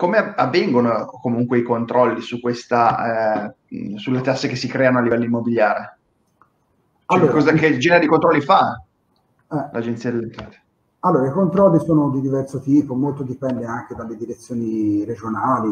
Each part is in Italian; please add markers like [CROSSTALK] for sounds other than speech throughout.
come avvengono comunque i controlli su questa, eh, sulle tasse che si creano a livello immobiliare? Cioè, allora, cosa, che genere di controlli fa eh, l'Agenzia delle Entrate? Allora, i controlli sono di diverso tipo, molto dipende anche dalle direzioni regionali.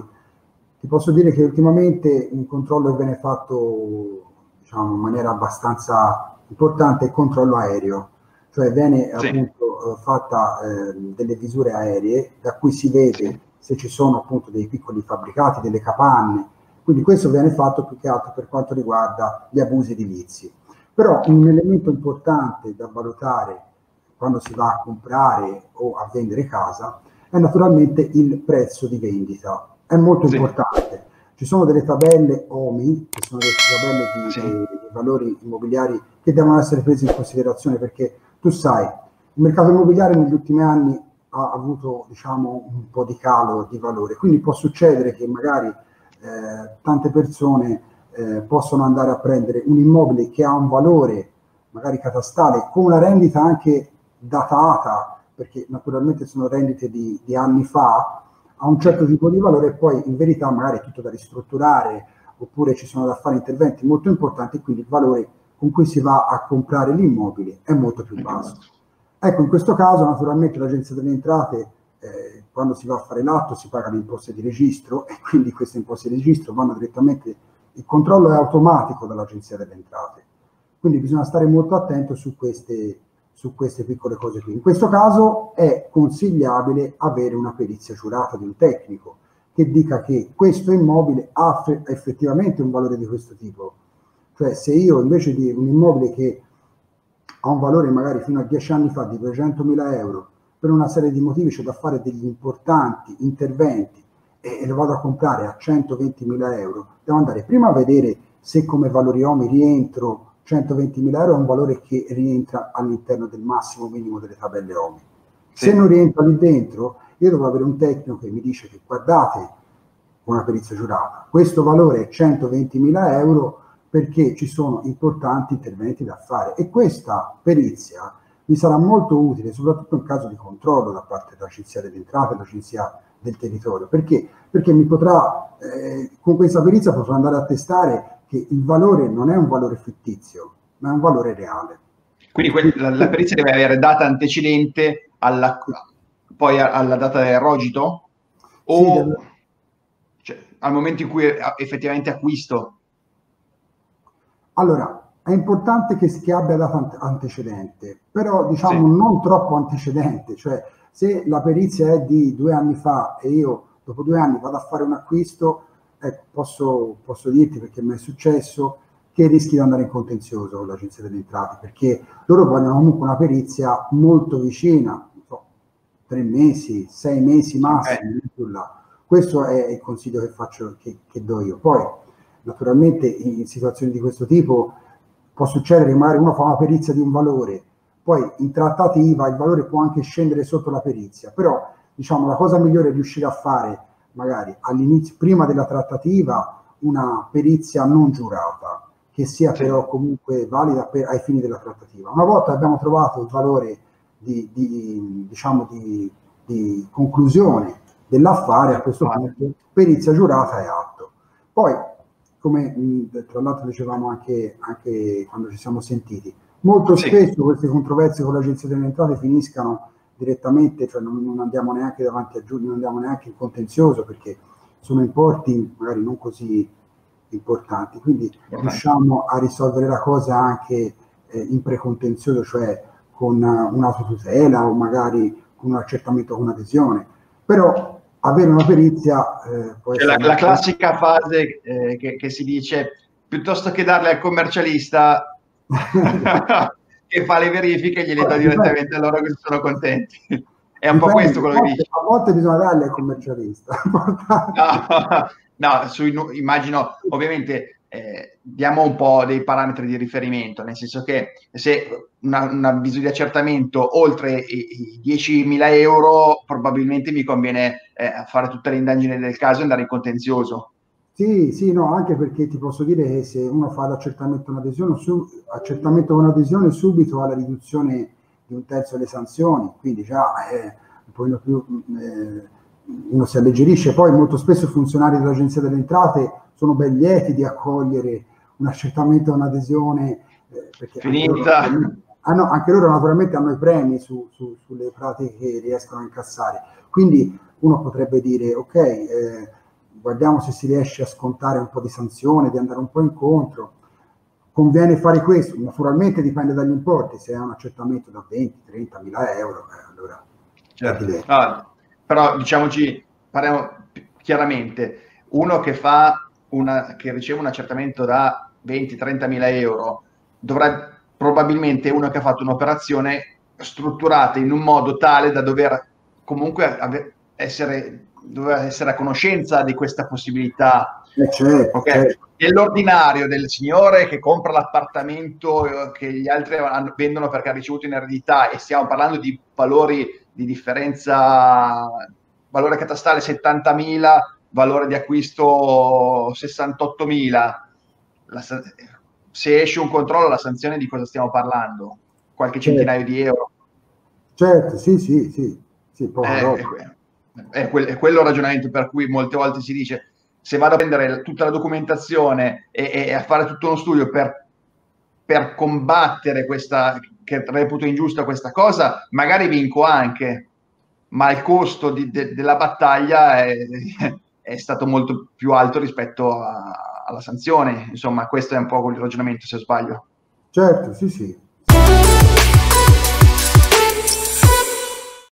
Ti posso dire che ultimamente un controllo che viene fatto diciamo, in maniera abbastanza importante è il controllo aereo, cioè viene sì. appunto eh, fatta eh, delle visure aeree da cui si vede sì. Se ci sono appunto dei piccoli fabbricati, delle capanne, quindi questo viene fatto più che altro per quanto riguarda gli abusi edilizi. Però un elemento importante da valutare quando si va a comprare o a vendere casa è naturalmente il prezzo di vendita. È molto sì. importante. Ci sono delle tabelle OMI, che sono delle tabelle di, sì. di, valori immobiliari che devono essere prese in considerazione perché tu sai, il mercato immobiliare negli ultimi anni ha avuto diciamo, un po' di calo di valore, quindi può succedere che magari eh, tante persone eh, possono andare a prendere un immobile che ha un valore magari catastale con una rendita anche datata, perché naturalmente sono rendite di, di anni fa, a un certo tipo di valore e poi in verità magari è tutto da ristrutturare oppure ci sono da fare interventi molto importanti quindi il valore con cui si va a comprare l'immobile è molto più basso. Ecco, in questo caso naturalmente l'Agenzia delle Entrate eh, quando si va a fare l'atto si paga le imposte di registro e quindi queste imposte di registro vanno direttamente, il controllo è automatico dall'Agenzia delle Entrate. Quindi bisogna stare molto attento su queste, su queste piccole cose qui. In questo caso è consigliabile avere una perizia giurata di un tecnico che dica che questo immobile ha effettivamente un valore di questo tipo. Cioè se io invece di un immobile che ha un valore magari fino a 10 anni fa di 200.000 euro, per una serie di motivi c'è da fare degli importanti interventi e, e lo vado a comprare a 120.000 euro, devo andare prima a vedere se come valori OMI rientro 120.000 euro è un valore che rientra all'interno del massimo minimo delle tabelle OMI. Sì. Se non rientra lì dentro, io devo avere un tecnico che mi dice che guardate, una perizia giurata, questo valore è 120.000 euro perché ci sono importanti interventi da fare e questa perizia mi sarà molto utile soprattutto in caso di controllo da parte dell'agenzia delle entrate, dell'agenzia del territorio, perché? Perché mi potrà, eh, con questa perizia potrò andare a testare che il valore non è un valore fittizio, ma è un valore reale. Quindi que- la, la, perizia deve avere data antecedente alla, poi alla data del rogito? O sì, deve... cioè, al momento in cui effettivamente acquisto? Allora, è importante che, che abbia data antecedente, però diciamo sì. non troppo antecedente, cioè se la perizia è di due anni fa e io dopo due anni vado a fare un acquisto, ecco, posso, posso dirti perché mi è successo che rischi di andare in contenzioso con l'Agenzia delle Entrate, perché loro vogliono comunque una perizia molto vicina, so, tre mesi, sei mesi massimo, okay. Questo è il consiglio che faccio, che, che, do io. Poi, naturalmente, in situazioni di questo tipo può succedere che magari uno fa una perizia di un valore, poi in trattativa il valore può anche scendere sotto la perizia, però diciamo la cosa migliore è riuscire a fare magari all'inizio, prima della trattativa, una perizia non giurata, che sia però comunque valida per, ai fini della trattativa. Una volta abbiamo trovato il valore di, di, diciamo di, di conclusione dell'affare, a questo punto perizia giurata e atto. Poi, come tra l'altro dicevamo anche, anche quando ci siamo sentiti, molto sì. spesso queste controversie con l'agenzia delle entrate finiscano direttamente, cioè non, non, andiamo neanche davanti a giudice, non andiamo neanche in contenzioso perché sono importi magari non così importanti, quindi okay. riusciamo a risolvere la cosa anche eh, in precontenzioso, cioè con uh, un'autotutela o magari con un accertamento con un'adesione, però avere una perizia eh, essere... La, la classica fase eh, che, che si dice piuttosto che darle al commercialista [LAUGHS] che fa le verifiche gliele dà direttamente a loro che sono contenti. È un Dipende, po' questo quello che dice. A volte bisogna darle al commercialista. [LAUGHS] no, [LAUGHS] no su, immagino, ovviamente, eh, diamo un po' dei parametri di riferimento, nel senso che se un avviso di accertamento oltre i, i 10.000 euro, probabilmente mi conviene eh, fare le indagini del caso e andare in contenzioso. Sì, sì, no, anche perché ti posso dire che se uno fa l'accertamento un'adesione, su, accertamento con un'adesione subito ha la riduzione di un terzo delle sanzioni, quindi già è un po' più, eh, uno si alleggerisce. Poi molto spesso i funzionari dell'Agenzia delle Entrate sono ben lieti di accogliere un accertamento, un'adesione. Eh, perché Finita. Anche loro, hanno, anche loro naturalmente hanno i premi su, su, sulle pratiche che riescono a incassare. Quindi uno potrebbe dire, ok, eh, guardiamo se si riesce a scontare un po' di sanzione, di andare un po' incontro. Conviene fare questo, naturalmente dipende dagli importi, se è un accertamento da 20, 30 mila euro, eh, allora... Certo. Ah, però diciamoci, parliamo chiaramente, uno che, una, che riceve un accertamento da 20-30 mila euro dovrà probabilmente uno che ha fatto un'operazione strutturata in un modo tale da dover comunque essere doveva essere a conoscenza di questa possibilità. Eh certo, okay? certo. Nell'ordinario del signore che compra l'appartamento eh, che gli altri vendono perché ha ricevuto in eredità e stiamo parlando di valori di differenza, valore catastale 70.000, valore di acquisto 68.000. La, se esce un controllo, la sanzione di cosa stiamo parlando? Qualche certo. centinaio di euro? Certo, sì, sì, sì. sì eh, è, quel, è quello il ragionamento per cui molte volte si dice se vado a prendere tutta la documentazione e, e a fare tutto uno studio per, per combattere questa, che reputo ingiusta questa cosa, magari vinco anche, ma il costo di, de, della battaglia è, è, stato molto più alto rispetto a, alla sanzione. Insomma, questo è un po' il ragionamento, se sbaglio. Certo, sì, sì.